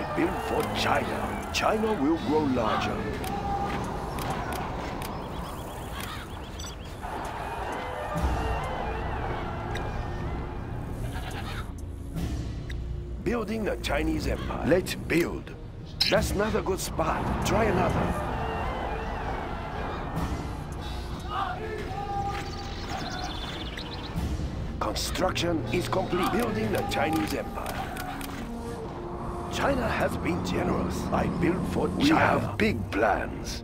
I build for China. China will grow larger. Building the Chinese Empire. Let's build. That's not a good spot. Try another. Construction is complete. Building the Chinese Empire. China has been generous. I built for China. We have big plans.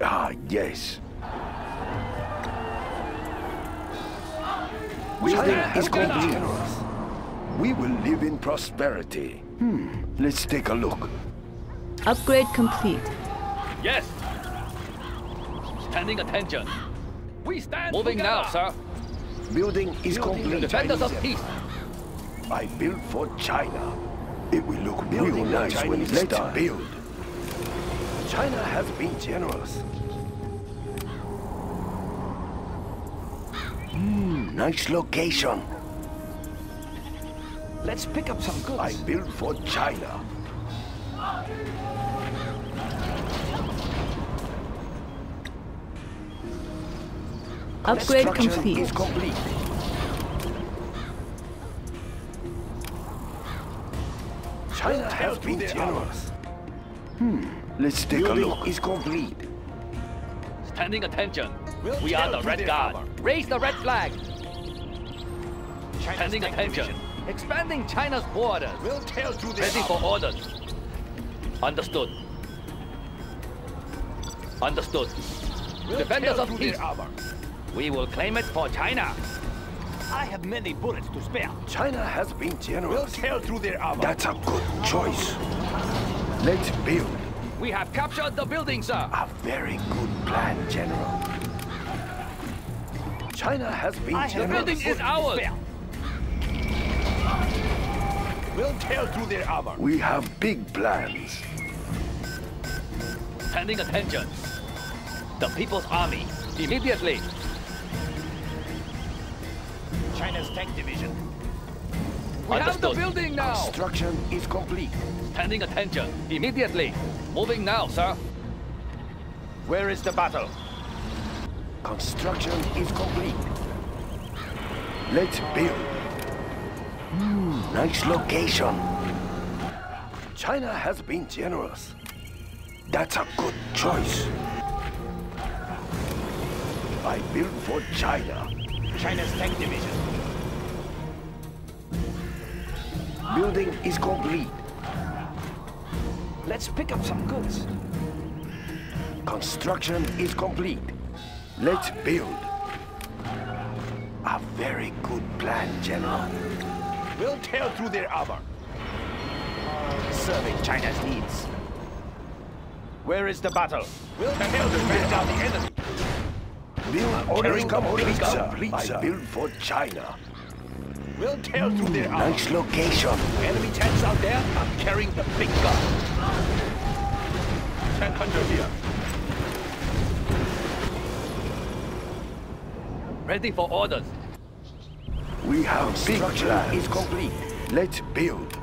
Ah, yes. Building is complete. Generous. We will live in prosperity. Hmm, let's take a look. Upgrade complete. Yes. Standing attention. We stand Moving together. now, sir. Building is complete. Defenders of peace. I built for China. It will look real Building the nice when it's let's style. build. China has been generous. Hmm, nice location. Let's pick up some goods. I built for China. Upgrade complete. is complete. China has been generous. Hmm, let's take a Building look. is complete. Standing attention. We'll we are the Red Guard. armor. Raise the red flag. China's Standing attention. division. Expanding China's borders. We'll tail through their Ready for orders. Understood. Understood. We'll Defenders of through peace. We will claim it for China. I have many bullets to spare. China has been generous. We'll tail through their armor. That's a good choice. Let's build. We have captured the building, sir. A very good plan, General. China has been I The generous. building is ours. We'll tail through their armor. We have big plans. Standing attention. The People's Army. Immediately. China's tank division. We have the building now. Construction is complete. Standing attention. Immediately. Moving now, sir. Where is the battle? Construction is complete. Let's build. Hmm, nice location. China has been generous. That's a good choice. I built for China. China's tank division. Building is complete. Let's pick up some goods. Construction is complete. Let's build. A very good plan, General. We'll tail through their armor. Serving China's needs. Where is the battle? We'll tail to bring down the enemy. Build complete, sir. I build for China. We'll tail through their armor. Nice location. Enemy tanks out there. I'm carrying the big gun. Tank hunter here. Ready for orders. We have big is complete. Let's build.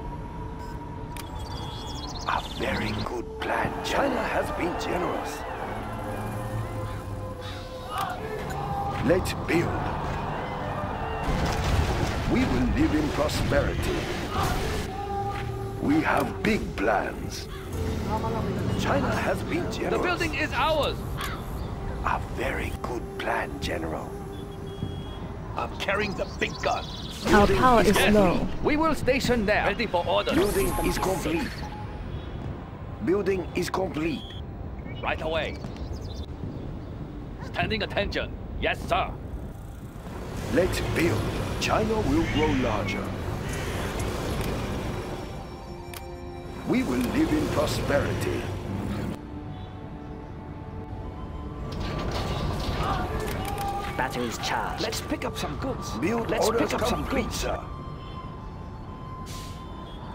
A very good plan. China has been generous. Let's build. We will live in prosperity. We have big plans. China has been generous. The building is ours. A very good plan, General. I'm carrying the big gun. Our Building power is complete. low. We will station there. Ready for orders. Building is complete. Building is complete. Right away. Standing attention. Yes, sir. Let's build. China will grow larger. We will live in prosperity. Batteries charged. Let's pick up some goods. Build Let's pick up some goods. sir.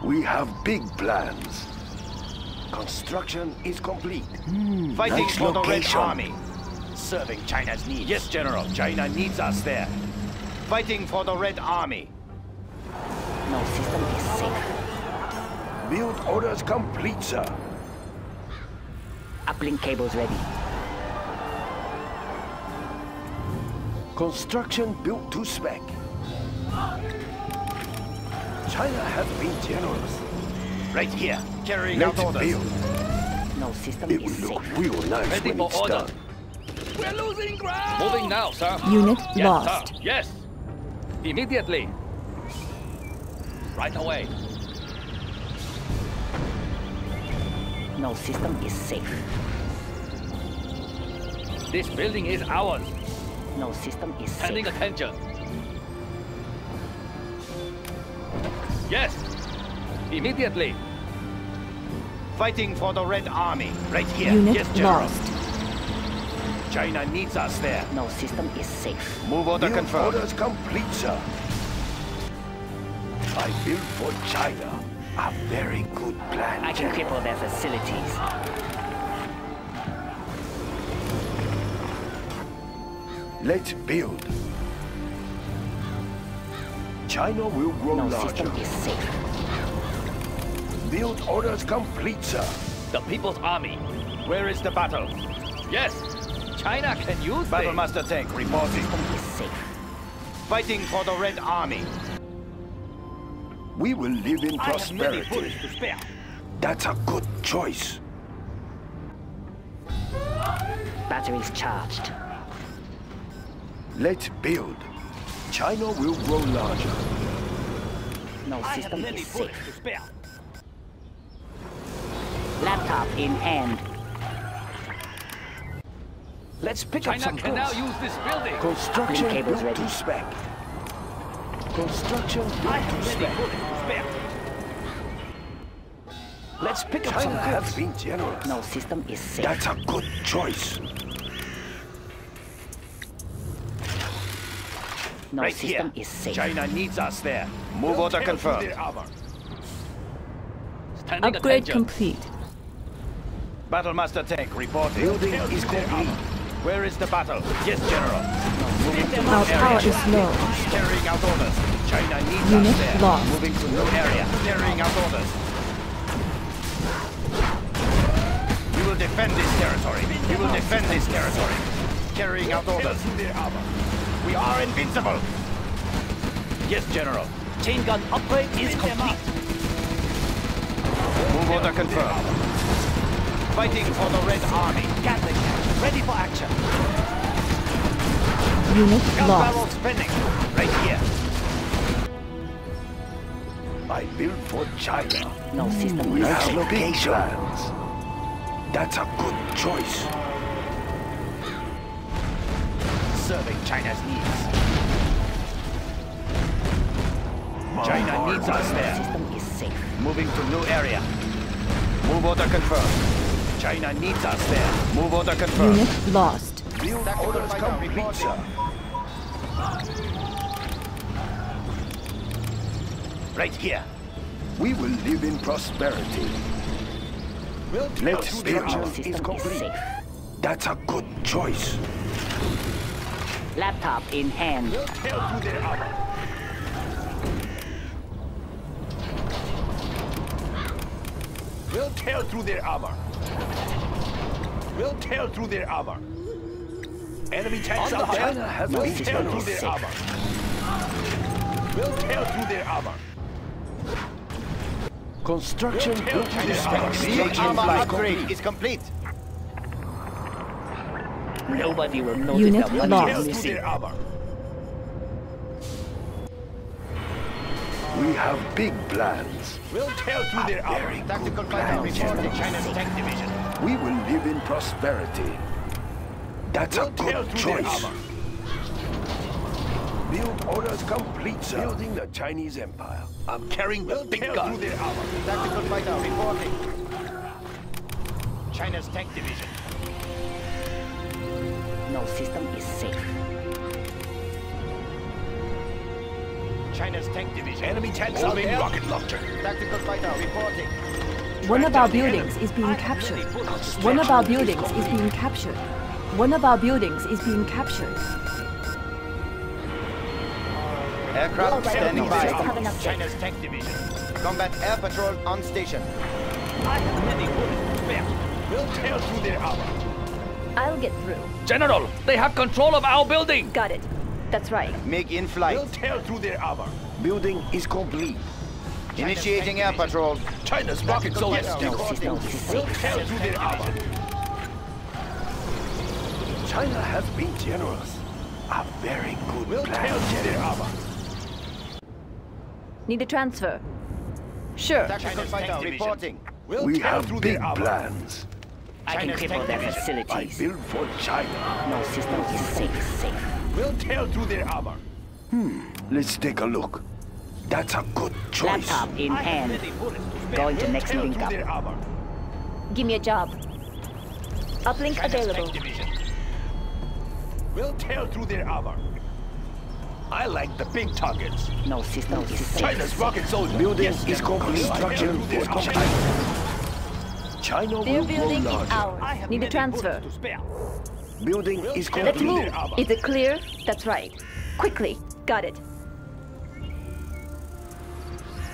We have big plans. Construction is complete. Hmm, fighting Nice for the Red. Army. Serving China's needs. Yes, General. China needs us there. Fighting for the Red Army. No system is safe. Build orders complete, sir. Uplink cables ready. Construction built to spec. China has been generous. Right here. Carrying Let's out orders. build. No system It is will look safe. real nice Ready when for it's order. done. We're losing ground! Moving now, sir. Unit Yes, lost. sir. Yes. Immediately. Right away. No system is safe. This building is ours. No system is Standing safe. attention. Yes. Immediately. Fighting for the Red Army. Right here. Unit yes, General. lost. China needs us there. No system is safe. Move order Build confirmed. orders complete, sir. I built for China a very good plan. I can General. cripple their facilities. Let's build. China will grow No larger. system is safe. Build orders complete, sir. The People's Army. Where is the battle? Yes. China can use Battle. Master Tank reporting. System is safe. Fighting for the Red Army. We will live in I prosperity. bullets to spare. That's a good choice. Batteries charged. Let's build. China will grow larger. No system is bullets safe. Laptop in hand. Let's pick up China some can now goods. use this building. Construction Uplink cables built to spec. Construction I built to many spec. bullets to spare. Let's pick up some China goods. has has been generous. No system is safe. That's a good choice. no right system here. is safe. China needs us there. Move order confirmed. Upgrade attention. complete. Battle Master Tank reporting. Building is complete. Where is the battle? Yes, General. Moving to Our new power area. is low. Carrying out orders. China needs Unit us there. lost. Moving to new area. Carrying out orders. We will defend this territory. We will defend this territory. Carrying out orders. We are invincible. Yes, General. Chain gun upgrade is complete. Move order confirmed. Fighting for the Red Army. Gatling cannon, ready for action. Unit Gun barrel lost. spinning. Right here. I built for China. No system We is have big plans. That's a good choice. Serving China's needs. China needs us there. System is safe. Moving to new area. Move order confirmed. China needs us there. Move order confirmed. Unit lost. Build Tactical orders fighter complete, sir. Right here. We will live in prosperity. Let's No build. is system is complete. safe. That's a good choice. Laptop in hand. We'll tear through their armor. We'll tear through their armor. Enemy tanks On out the there. China we'll been tear through generous. their armor. We'll tear through their armor. Construction Tear built through to their spec. armor. The Construction armor upgrade is complete. Nobody will notice Unit that money lost. is missing. We have big plans. We'll tear through their armor. very good Tactical plan, fighter reporting China's tank division. We will live in prosperity. That's a We'll tear good through choice. Build orders complete, sir. Building the Chinese Empire. I'm carrying the We'll big tear gun. through their armor. Tactical fighter reporting. China's tank division. No system is safe. China's tank division. Enemy tanks out Holding there. rocket launcher. Tactical fighter reporting. One of our buildings is being captured. One of our buildings is being captured. One of our buildings is being captured. Aircraft standing by. system. China's tank division. Combat air patrol on station. I have many bullets to spare. We'll tear through their armor. I'll get through. General, they have control of our building. Got it. That's right. MiG in flight. We'll tear through their armor. Building is complete. Initiating air patrol. China's rocket soldiers. No system We'll safe. tear through their armor. China has been generous. A very good we'll plan. Tear through their armor. Need a transfer. Sure. Tactical fighter reporting. We'll we have big plans. I can cripple their facilities. I build for China. No system is safe. Safe. We'll tear through their armor. Hmm. Let's take a look. That's a good choice. Laptop in I hand. many to spare. Going to We'll next tear link up. their armor. Give me a job. Uplink available. Division. We'll tear through their armor. I like the big targets. No system is safe. China's rocket soldier. Building is complete. Construction is complete. China Their will grow building is. I ours. Need a many transfer. Bullets to spare. Building is Let's complete. move. Is it clear? That's right. Quickly. Got it.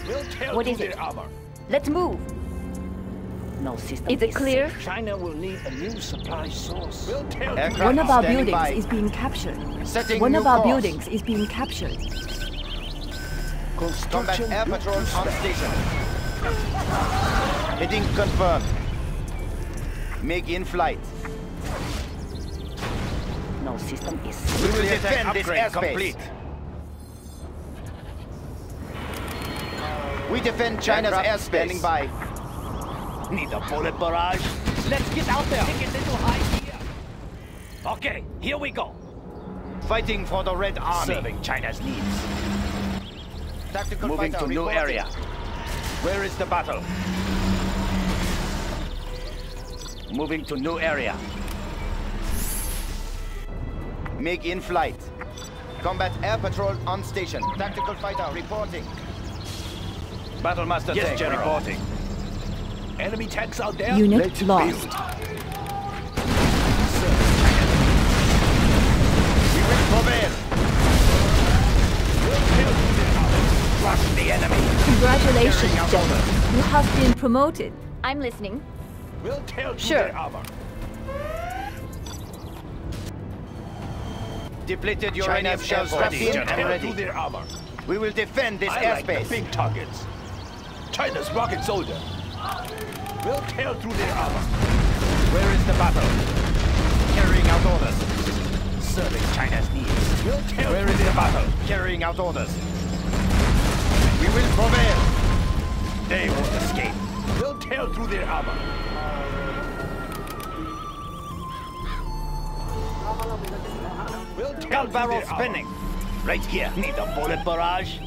We'll tear What it? Let's move. No system Is it clear? China will need a new supply source. We'll tear One of our standing buildings by. is being captured. Setting One new of our course. buildings is being captured. Combat construction. air patrol on station. Heading confirmed. MiG in flight. No system is We will defend this upgrade airspace. complete. We defend China's Aircraft airspace. standing by. Need a bullet barrage? Let's get out there. Take it into high gear. Okay, here we go. Fighting for the Red Army. Serving China's needs. Tactical Moving fighter to new area. Where is the battle? Moving to new area. MiG in flight. Combat air patrol on station. Tactical fighter reporting. Battlemaster Yes, tank General. reporting. Enemy tanks out there. Unit Let's lost. build. We will prevail. Crush the enemy. Congratulations, General. You have been promoted. I'm listening. We'll tear through Sure. their armor. Depleted uranium shells Air strapped in and ready. through their armor. We will defend this I like the airspace. big targets. China's rocket soldier. We'll tear through their armor. Where is the battle? Carrying out orders. Serving China's needs. We'll tear Where through is the their armor. battle? Carrying out orders. We will prevail. They won't escape. We'll tear through their armor. We'll Gun barrel spinning. Right here. Need a bullet barrage?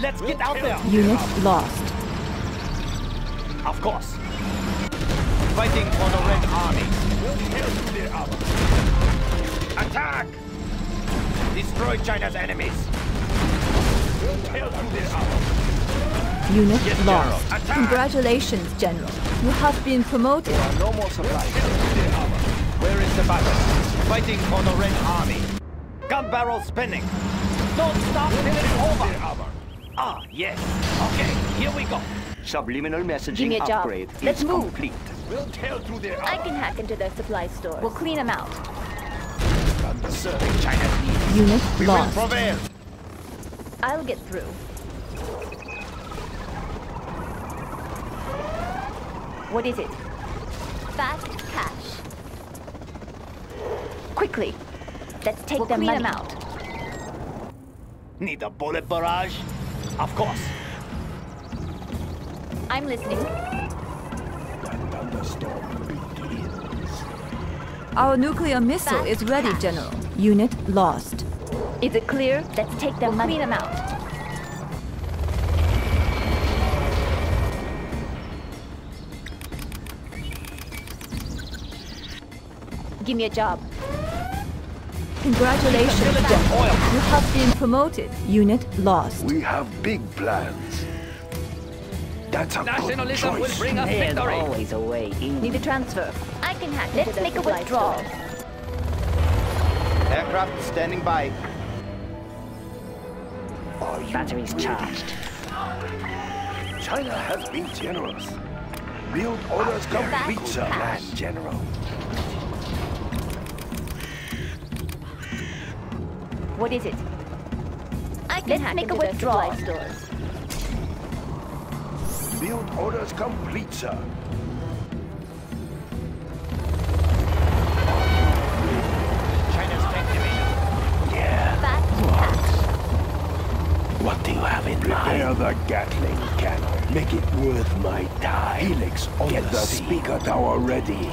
Let's get out there. Unit lost. Of course. Fighting for the Red Army. We'll tear through their armor. Attack! Destroy China's enemies. We'll tear through their armor. Unit Yes, lost. General. Congratulations, General. You have been promoted. No more supplies. The battle? Fighting for the Red Army. Gun barrel spinning. Don't stop till it's over. Ah, yes. Okay, here we go. Subliminal messaging Give me a job. upgrade Let's is move. complete. We'll tear through their I can hack into their supply store. We'll clean them out. Serving China's needs. Unit We will prevail. I'll get through. What is it? Fast cash. Quickly. Let's take We'll them clean money. them out. Need a bullet barrage? Of course. I'm listening. Our nuclear missile is ready, General. Unit lost. Is it clear? Let's take them money. Clean them out. Give me a job. Congratulations, General. You have been promoted. Unit lost. We have big plans. That's a good Nationalism will choice. bring us There's victory. always a way in. Need a transfer. I can hack Let's make a withdrawal. store. Aircraft standing by. Are Batteries charged. China has been generous. Build orders complete, sir. Plan, General. What is it? I can Let's hack make a into their withdrawal. supply stores. Build orders complete, sir. China's tank division. Yeah. Fat cats. What do you have in mind? Prepare the Gatling cannon. Make it worth my time. Helix on Get the, speaker tower ready.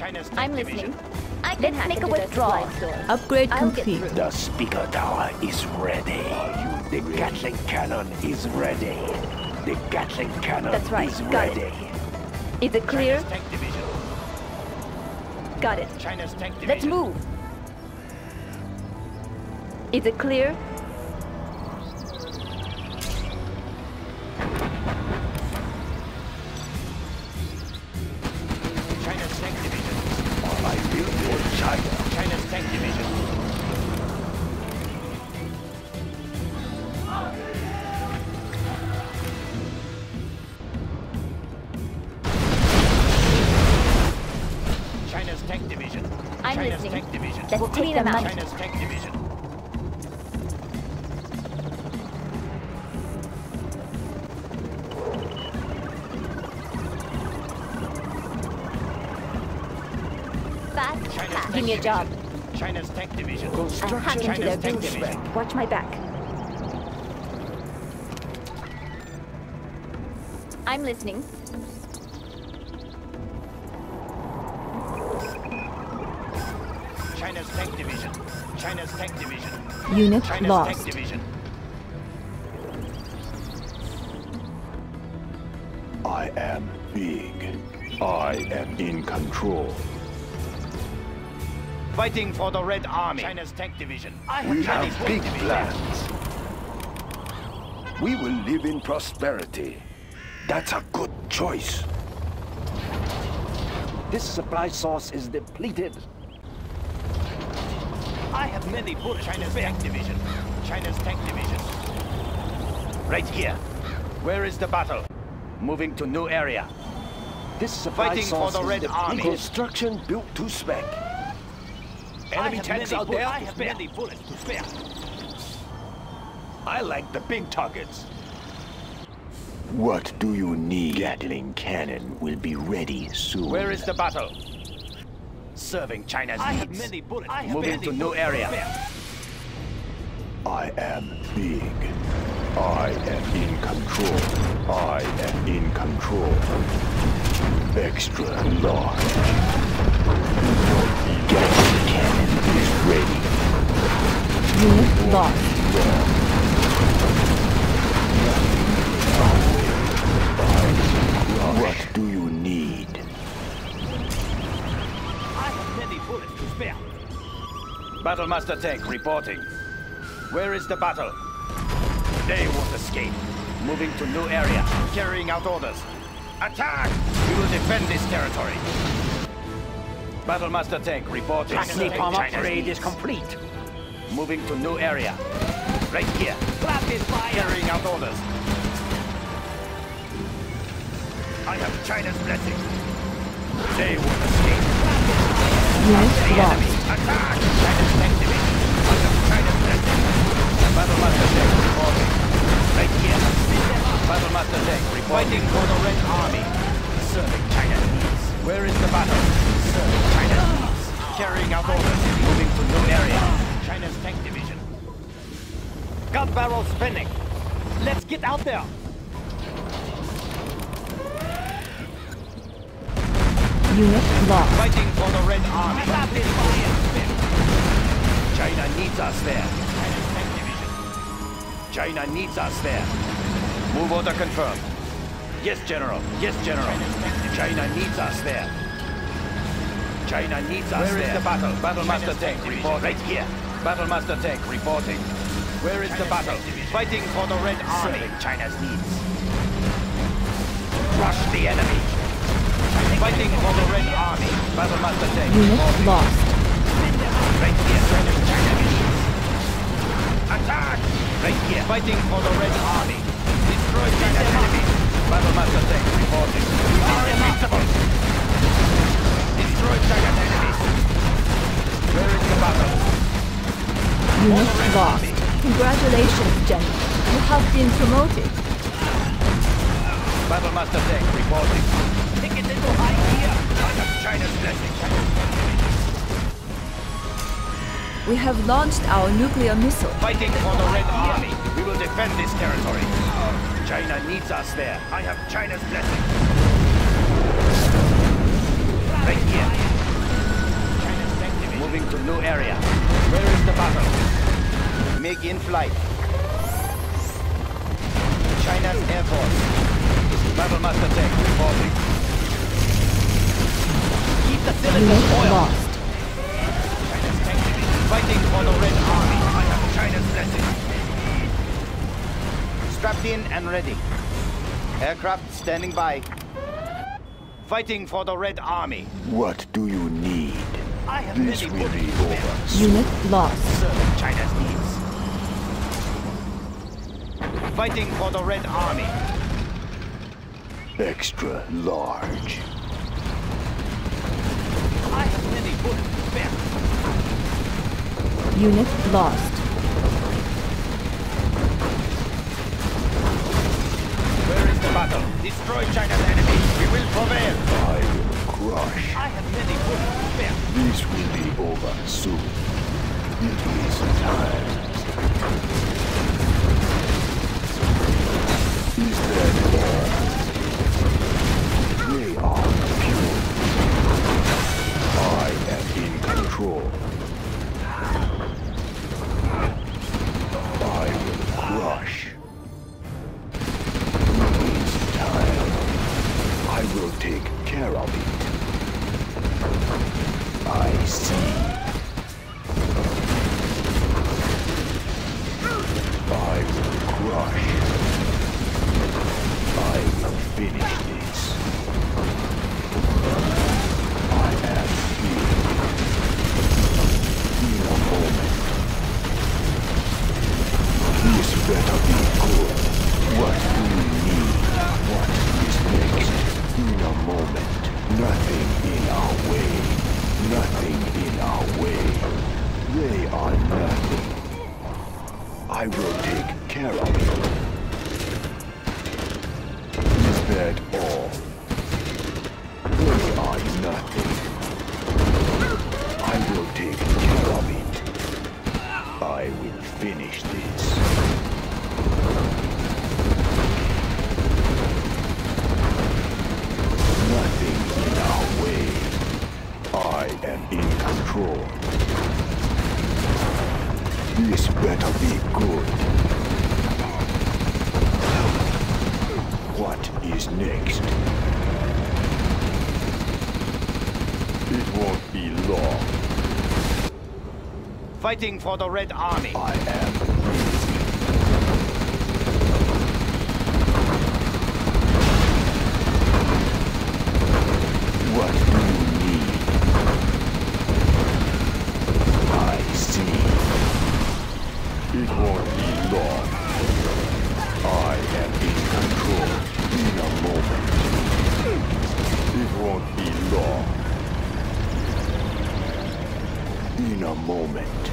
China's tank I'm division. listening. I can Let's make a withdrawal. Upgrade I'll complete. The speaker tower is ready. The Gatling cannon is ready. The Gatling cannon That's right. is Got it. ready. Is it clear? China's tank division. Got it. China's tank division. Let's move. Is it clear? Cats. tank Give me a division. job. China's tank division. I hack Construction into their China's tank boots. division. Watch my back. I'm listening. China's tank division. China's tank division. Unit China's lost. tank division. I am big. I am in control. Fighting for the Red Army. China's tank division. I We Chinese have tank big division. plans. We will live in prosperity. That's a good choice. This supply source is depleted. I have many bullets. China's tank division. China's tank division. Right here. Where is the battle? Moving to new area. This supply Fighting for source the is Red depleted. Army. Construction built to spec. Enemy tanks out there. I have spare. many bullets to spare. I like the big targets. What do you need? Gatling cannon will be ready soon. Where is the battle? Serving China's I needs. have many bullets. I have Moving many to new bullets to area. spare. I am big. I am in control. I am in control. Extra large. Unit lost. What do you need? I have many bullets to spare. Battlemaster tank reporting. Where is the battle? They won't escape. Moving to new area. Carrying out orders. Attack! We will defend this territory. Battlemaster tank reporting. Napalm China's upgrade is complete. Moving to new area. Right here. Blast is fire. Carrying out orders. I have China's blessing. They won't escape. Unit lost. Attack! China's division. I have China's blessing. Battlemaster tank reporting. Right here. Battlemaster tank reporting. Fighting for the Red Army. Serving China's needs. Where is the battle? Serving China's needs. Carrying out orders. Moving to new area. China's tank division. Gun barrel spinning. Let's get out there. Unit lost. Fighting for the Red Army. Blast is fire. China needs us there. China's tank division. China needs us there. Move order confirmed. Yes, General. Yes, General. China needs us there. China needs us Where is there. the battle? Battlemaster tank reporting. Right here. Battlemaster tank reporting. Where is the battle, fighting for the Red Army. Serving China's needs. Crush the enemy. Fighting for the Red Army. Battlemaster Day. Unit lost. Right here, needs. Attack! Right here, fighting for the Red Army. Congratulations, General. You have been promoted. Battle Master Tank reporting. Take it into high gear. I China's blessing. We have launched our nuclear missile. Fighting for the Red Army. We will defend this territory. China needs us there. I have China's blessing. Right here. China's active. Moving to new area. Where is the battle? MiG in flight. China's Air Force. Battle Master Tank reporting. Keep the cylinders Unit oiled. lost. China's active. Fighting for the Red Army. I have China's blessing. Strapped in and ready. Aircraft standing by. Fighting for the Red Army. What do you need? I have This will be bullets to spare. over. Unit lost. Serving China's needs. Fighting for the Red Army. Extra large. I have many bullets to spare. Unit lost. Where is the battle? Destroy China's enemies. We will prevail. I will crush. I have many bullets to spare. This will be over soon. It is time. They are pure. I am in control. Control. This better be good. What is next? It won't be long. Fighting for the Red Army. I am In a moment.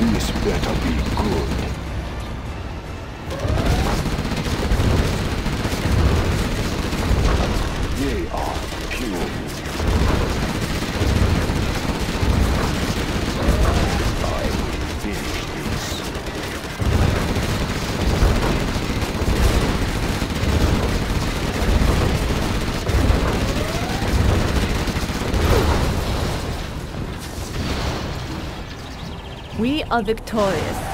This better be good. Are victorious.